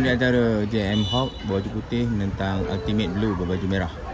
di antara JM Hawk berbaju putih menentang Ultimate Blue berbaju merah.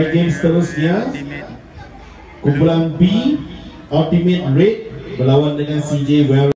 Alright, game seterusnya. Kumpulan B Ultimate Red berlawan dengan CJ Well